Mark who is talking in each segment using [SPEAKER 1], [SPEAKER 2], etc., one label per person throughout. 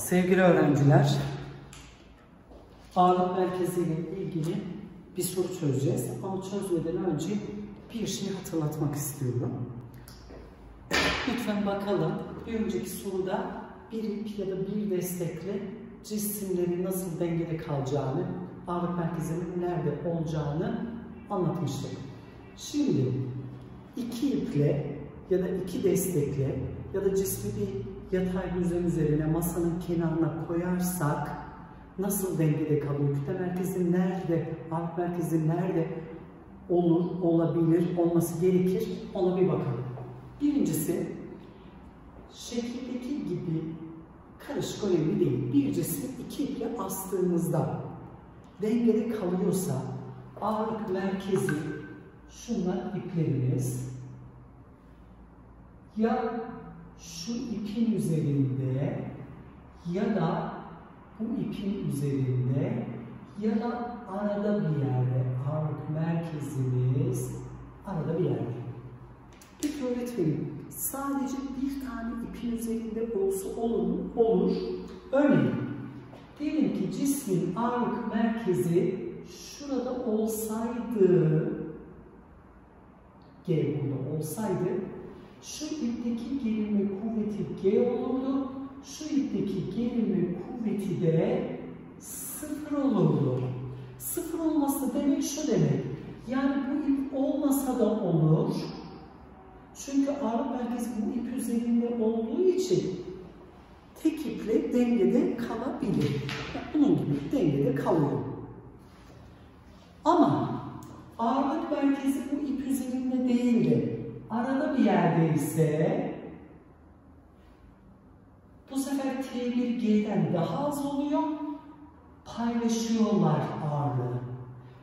[SPEAKER 1] Sevgili öğrenciler, ağırlık merkeziyle ilgili bir soru çözeceğiz. Ama çözmeden önce bir şey hatırlatmak istiyorum. Lütfen bakalım, bir önceki soruda bir ip ya da bir destekle cisimlerin nasıl dengede kalacağını, ağırlık merkezinin nerede olacağını anlatmıştık. Şimdi iki iple ya da iki destekle ya da cismi bir yatay düzen üzerine masanın kenarına koyarsak nasıl dengede kalıyor? Kütle merkezi nerede? Ağırlık merkezi nerede olur, olabilir, olması gerekir? Ona bir bakalım. Birincisi şekildeki gibi karışık önemli değil. Bir cismi iki iple astığımızda dengede kalıyorsa ağırlık merkezi şunlar iplerimiz ya şu ipin üzerinde ya da bu ipin üzerinde ya da arada bir yerde ağırlık merkezimiz arada bir yerde. Peki öğretmenim sadece bir tane ipin üzerinde olsa olur mu? Olur. Örneğin diyelim ki cismin ağırlık merkezi şurada olsaydı G burada olsaydı şu ipteki gerilme kuvveti G olurdu. Şu ipteki gerilme kuvveti de sıfır olurdu. Sıfır olması demek şu demek. Yani bu ip olmasa da olur. Çünkü ağırlık merkezi bu ip üzerinde olduğu için tek iple dengede kalabilir. Bunun gibi dengede kalıyor. Ama ağırlık merkezi bu ip üzerinde değil arada bir yerde ise bu sefer T1 G'den daha az oluyor. Paylaşıyorlar ağırlığı.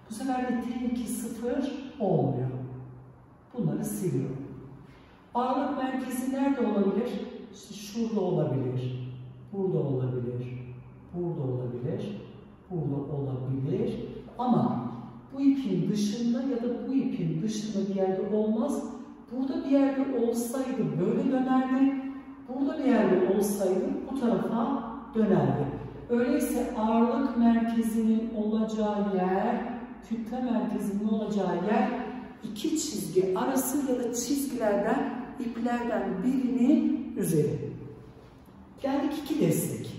[SPEAKER 1] Bu sefer de T2 sıfır olmuyor. Bunları siliyorum. Ağırlık merkezi nerede olabilir? İşte şurada olabilir. Burada olabilir. Burada olabilir. Burada olabilir. Ama bu ipin dışında ya da bu ipin dışında bir yerde olmaz. Burada bir yerde olsaydı böyle dönerdi. Burada bir yerde olsaydı bu tarafa dönerdi. Öyleyse ağırlık merkezinin olacağı yer, kütle merkezinin olacağı yer iki çizgi arası ya da çizgilerden, iplerden birinin üzeri. Geldik iki destek.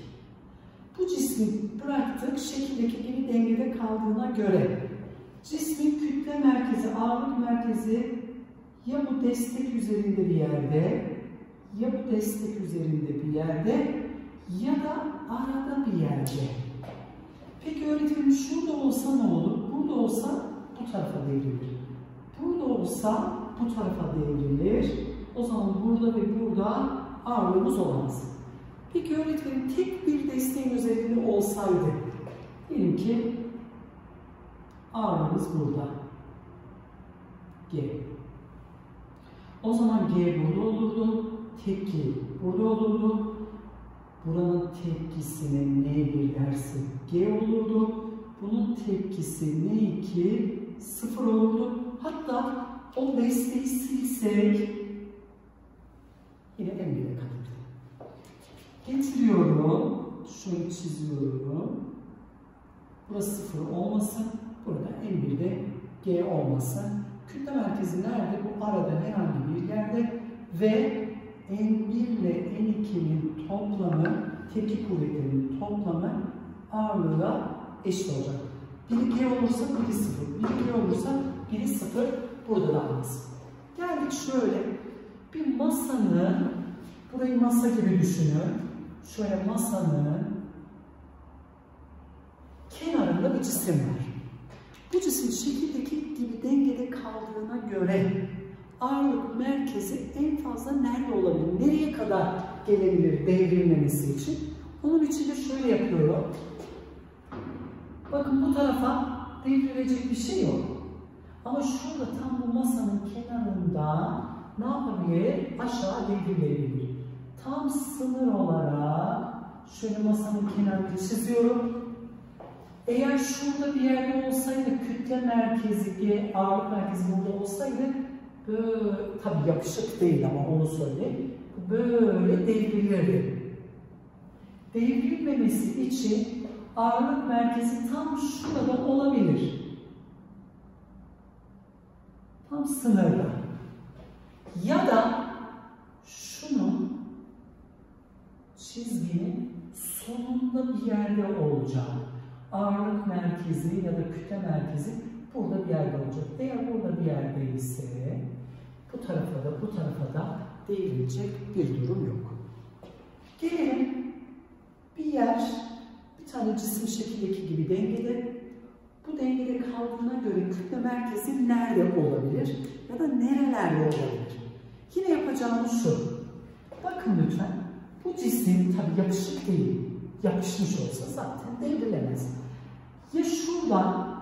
[SPEAKER 1] Bu cismi bıraktık şekildeki gibi dengede kaldığına göre cismin kütle merkezi, ağırlık merkezi ya bu destek üzerinde bir yerde, ya bu destek üzerinde bir yerde ya da arada bir yerde. Peki öğretmenim şurada olsa ne olur? Burada olsa bu tarafa devrilir. Burada olsa bu tarafa devrilir. O zaman burada ve burada ağırlığımız olamaz. Peki öğretmenim tek bir desteğin üzerinde olsaydı, diyelim ki ağırlığımız burada. G. O zaman G burada olurdu, tepki burada olurdu. Buranın tepkisine N1 dersi G olurdu. Bunun tepkisi N2 sıfır olurdu. Hatta o desteği silsek yine M1'e kalırdı. Getiriyorum. Şöyle çiziyorum. Burası sıfır olmasın. Burada M1'de G olmasın. Kütle merkezi nerede? Bu arada herhangi bir yerde ve N1 ile N2'nin toplamı, tepki kuvvetlerinin toplamı ağırlığa eşit olacak. Biri G olursa biri sıfır, biri G olursa biri sıfır, burada da aynısı. Geldik şöyle, bir masanın, burayı masa gibi düşünün, şöyle masanın kenarında bir cisim var. Bu cisim şekildeki gibi dengede kaldığına göre ağırlık merkezi en fazla nerede olabilir? Nereye kadar gelebilir devrilmemesi için? Onun için de şöyle yapıyorum. Bakın bu tarafa devrilecek bir şey yok. Ama şurada tam bu masanın kenarında ne yapabilir? Aşağı devrilebilir. Tam sınır olarak şöyle masanın kenarını çiziyorum. Eğer şurada bir yerde olsaydı kütle merkezi, ağırlık merkezi burada olsaydı böyle, tabi yapışık değil ama onu söyleyeyim, böyle devrilirdi. Devrilmemesi için ağırlık merkezi tam şurada olabilir. Tam sınırda. Ya da şunu çizginin sonunda bir yerde olacak. Ağırlık merkezi ya da kütle merkezi burada bir yerde olacak. Eğer burada bir yerdeyse bu tarafa da bu tarafa da değilecek bir durum yok. Gelelim bir yer bir tane cisim şekildeki gibi dengede. Bu dengede kaldığına göre kütle merkezi nerede olabilir ya da nerelerde olabilir? Yine yapacağımız şu. Bakın lütfen. Bu cisim tabi yapışık değil. Yapışmış olsa zaten devrilemez. Ya şuradan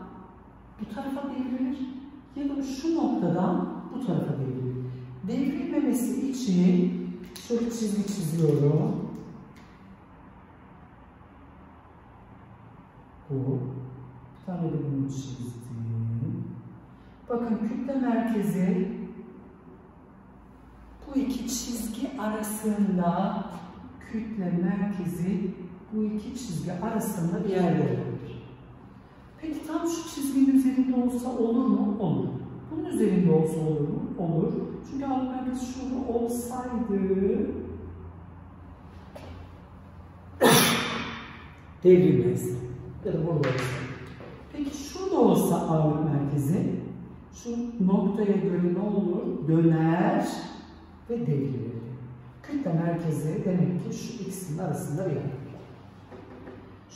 [SPEAKER 1] bu tarafa devrilir ya da şu noktadan bu tarafa devrilir. Devrilmemesi için şöyle çizgi çiziyorum. Bu. Bir tane de bunu çizdim. Bakın kütle merkezi bu iki çizgi arasında kütle merkezi bu iki çizgi arasında bir yerde olabilir. Peki tam şu çizginin üzerinde olsa olur mu? Olur. Bunun üzerinde olsa olur mu? Olur. Çünkü merkezi şurada olsaydı devrilmez. Ya da burada olsa. Peki şurada olsa ağırlık merkezi şu noktaya göre ne olur? Döner ve devrilir. Kütle merkezi demek ki şu ikisinin arasında bir yer.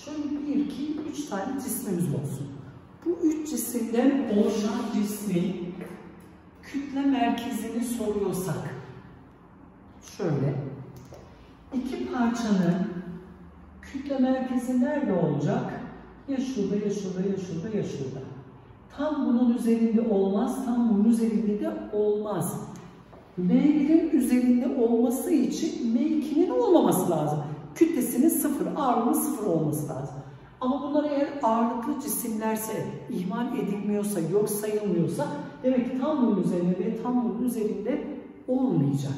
[SPEAKER 1] Şöyle bir, iki, üç tane cismimiz olsun. Bu üç cisimden oluşan cismin kütle merkezini soruyorsak şöyle iki parçanın kütle merkezi nerede olacak? Ya şurada, ya şurada, ya şurada, ya şurada. Tam bunun üzerinde olmaz, tam bunun üzerinde de olmaz. M1'in üzerinde olması için M2'nin olmaması lazım. Kütlesinin sıfır, ağırlığının sıfır olması lazım. Ama bunlar eğer ağırlıklı cisimlerse, ihmal edilmiyorsa, yok sayılmıyorsa demek ki tam bunun üzerinde ve tam bunun üzerinde olmayacak.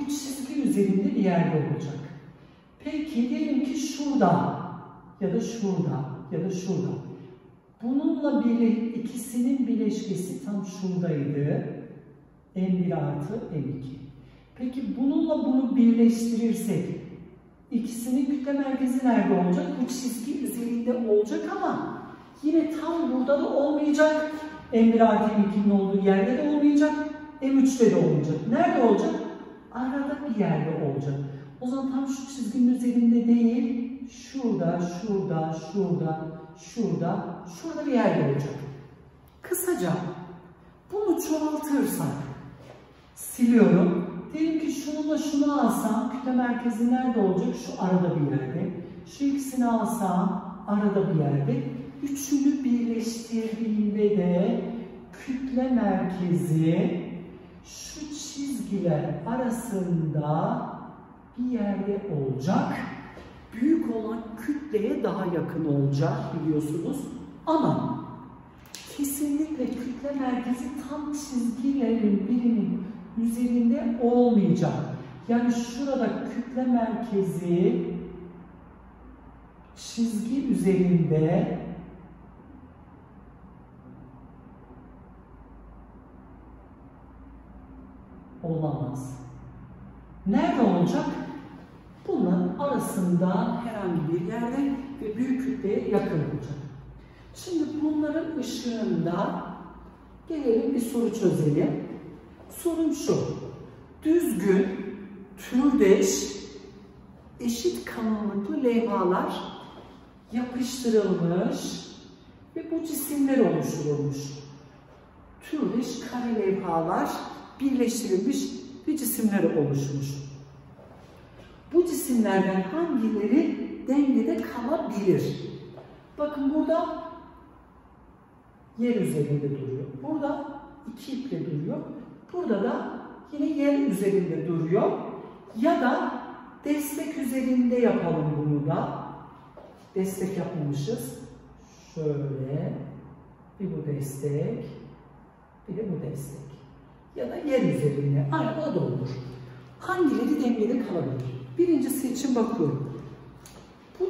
[SPEAKER 1] Bu çizgi üzerinde bir yerde olacak. Peki diyelim ki şurada ya da şurada ya da şurada. Bununla biri, ikisinin bileşkesi tam şuradaydı. M1 artı M2. Peki bununla bunu birleştirirsek ikisinin kütle merkezi nerede olacak? Bu çizgi üzerinde olacak ama yine tam burada da olmayacak. M1 artı M2'nin olduğu yerde de olmayacak. M3'te de olmayacak. Nerede olacak? Arada bir yerde olacak. O zaman tam şu çizginin üzerinde değil, şurada, şurada, şurada, şurada, şurada bir yerde olacak. Kısaca bunu çoğaltırsak siliyorum. Diyelim ki şununla şunu alsam kütle merkezi nerede olacak? Şu arada bir yerde. Şu ikisini alsam arada bir yerde. Üçünü birleştirdiğimde de kütle merkezi şu çizgiler arasında bir yerde olacak. Büyük olan kütleye daha yakın olacak biliyorsunuz. Ama kesinlikle kütle merkezi tam çizgilerin birinin üzerinde olmayacak. Yani şurada kütle merkezi çizgi üzerinde olamaz. Nerede olacak? Bunların arasında herhangi bir yerde ve büyük kütleye yakın olacak. Şimdi bunların ışığında gelelim bir soru çözelim. Sorum şu. Düzgün, türdeş, eşit kalınlıklı levhalar yapıştırılmış ve bu cisimler oluşturulmuş. Türdeş kare levhalar birleştirilmiş ve cisimler oluşmuş. Bu cisimlerden hangileri dengede kalabilir? Bakın burada yer üzerinde duruyor. Burada iki iple duruyor. Burada da yine yer üzerinde duruyor. Ya da destek üzerinde yapalım bunu da. Destek yapmamışız. Şöyle. Bir bu destek. Bir de bu destek. Ya da yer üzerinde. Aynı o da olur. Hangileri dengede kalabilir? Birincisi için bakıyorum.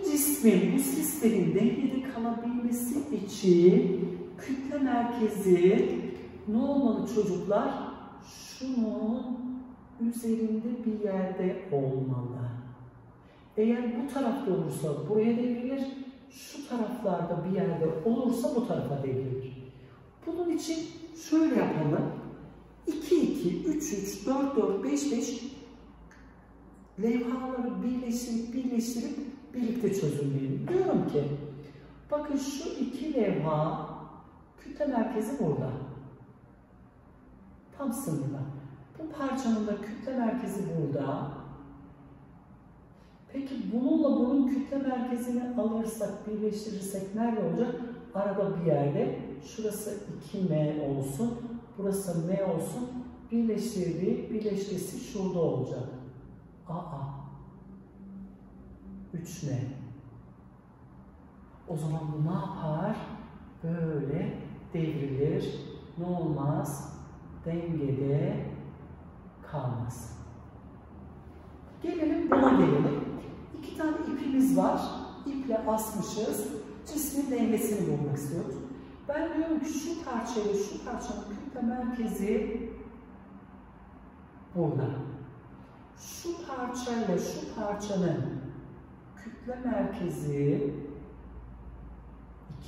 [SPEAKER 1] cismin bu sistemin dengede kalabilmesi için kütle merkezi ne olmalı çocuklar? Şunun üzerinde bir yerde olmalı. Eğer bu tarafta olursa buraya devrilir, şu taraflarda bir yerde olursa bu tarafa devrilir. Bunun için şöyle yapalım. 2, 2, 3, 3, 4, 4, 5, 5 levhaları birleştirip birleştirip birlikte çözümleyelim. Diyorum ki bakın şu iki levha kütle merkezi burada. Tam sınırda. Bu parçanın da kütle merkezi burada. Peki bununla bunun kütle merkezini alırsak, birleştirirsek nerede olacak? Arada bir yerde. Şurası 2M olsun, burası M olsun. Birleştirdiği bileşkesi şurada olacak. Aa. 3M. O zaman bu ne yapar? Böyle devrilir. Ne olmaz? Dengede kalmaz. Gelelim buna gelelim. İki tane ipimiz var. İple asmışız. Cismin dengesini bulmak istiyoruz. Ben diyorum ki şu parçayla şu parçanın kütle merkezi burada. Şu parçayla şu parçanın kütle merkezi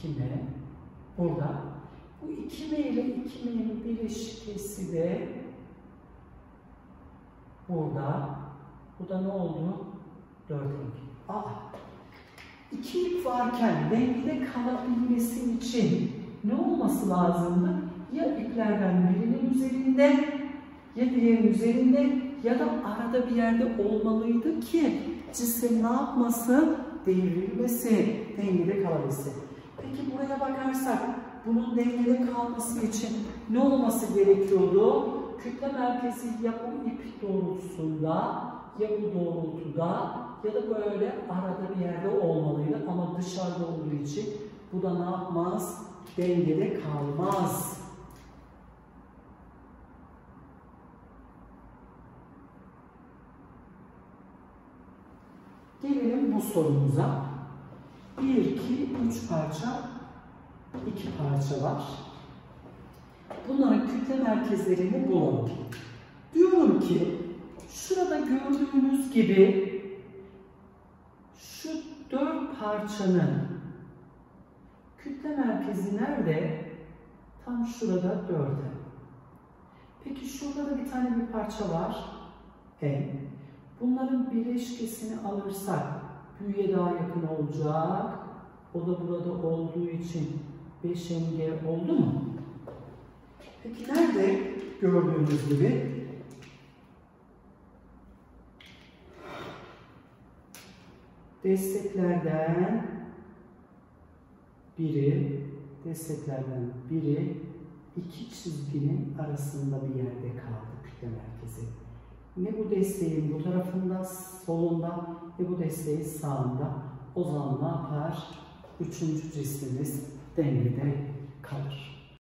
[SPEAKER 1] 2M burada. Bu 2M ile 2M'nin bileşkesi de burada. Bu da ne oldu? 4 Aa, iki ip varken dengede kalabilmesi için ne olması lazımdı? Ya iplerden birinin üzerinde ya diğerinin üzerinde ya da arada bir yerde olmalıydı ki cisim ne yapmasın? Devrilmesi, dengede kalabilsin. Peki buraya bakarsak bunun dengede kalması için ne olması gerekiyordu? Kütle merkezi ya bu ip doğrultusunda ya bu doğrultuda ya da böyle arada bir yerde olmalıydı ama dışarıda olduğu için bu da ne yapmaz? Dengede kalmaz. Gelelim bu sorumuza. 1, 2, 3 parça, 2 parça var. Bunların kütle merkezlerini bulalım. Diyorum ki şurada gördüğünüz gibi şu dört parçanın kütle merkezi nerede? Tam şurada dörde. Peki şurada da bir tane bir parça var. E. Bunların bileşkesini alırsak büyüye daha yakın olacak. O da burada olduğu için 5 oldu mu? Peki nerede gördüğünüz gibi desteklerden biri, desteklerden biri iki çizginin arasında bir yerde kaldı kütle merkezi. Ne bu desteğin bu tarafında, solunda ne bu desteğin sağında. O zaman ne yapar? Üçüncü cismimiz dengede kalır.